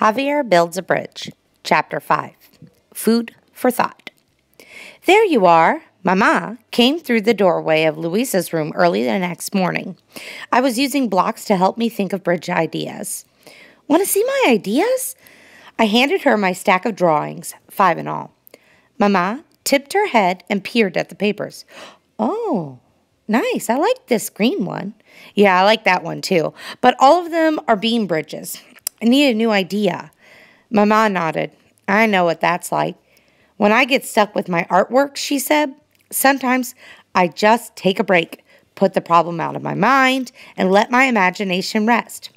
Javier Builds a Bridge, Chapter 5 Food for Thought. There you are. Mama came through the doorway of Luisa's room early the next morning. I was using blocks to help me think of bridge ideas. Want to see my ideas? I handed her my stack of drawings, five in all. Mama tipped her head and peered at the papers. Oh, nice. I like this green one. Yeah, I like that one too. But all of them are beam bridges. I need a new idea. Mama nodded. I know what that's like. When I get stuck with my artwork, she said, sometimes I just take a break, put the problem out of my mind, and let my imagination rest.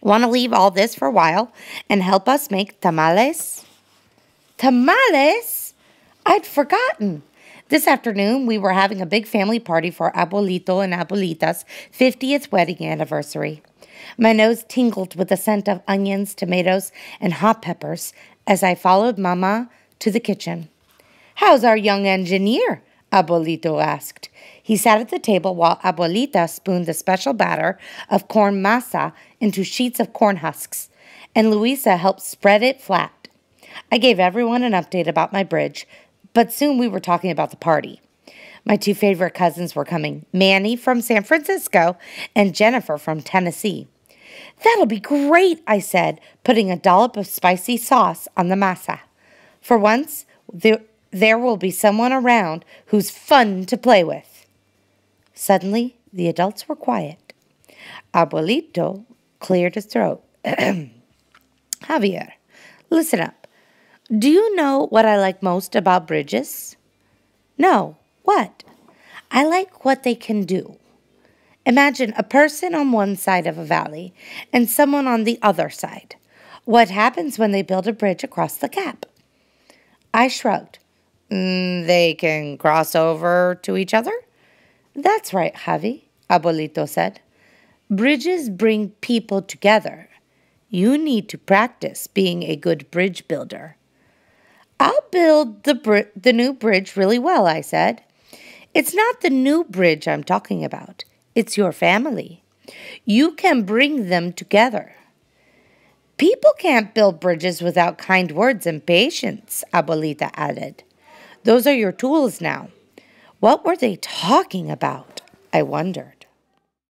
Want to leave all this for a while and help us make tamales? Tamales? I'd forgotten. This afternoon, we were having a big family party for Abuelito and Abuelita's 50th wedding anniversary. My nose tingled with the scent of onions, tomatoes, and hot peppers as I followed Mama to the kitchen. How's our young engineer? Abuelito asked. He sat at the table while Abuelita spooned the special batter of corn masa into sheets of corn husks, and Luisa helped spread it flat. I gave everyone an update about my bridge, but soon we were talking about the party. My two favorite cousins were coming Manny from San Francisco and Jennifer from Tennessee. That'll be great, I said, putting a dollop of spicy sauce on the masa. For once, there, there will be someone around who's fun to play with. Suddenly, the adults were quiet. Abuelito cleared his throat. Javier, listen up. Do you know what I like most about bridges? No. What? I like what they can do. Imagine a person on one side of a valley and someone on the other side. What happens when they build a bridge across the gap? I shrugged. Mm, they can cross over to each other? That's right, Javi, Abuelito said. Bridges bring people together. You need to practice being a good bridge builder. I'll build the, the new bridge really well, I said. It's not the new bridge I'm talking about, it's your family. You can bring them together. People can't build bridges without kind words and patience, Abuelita added. Those are your tools now. What were they talking about? I wondered.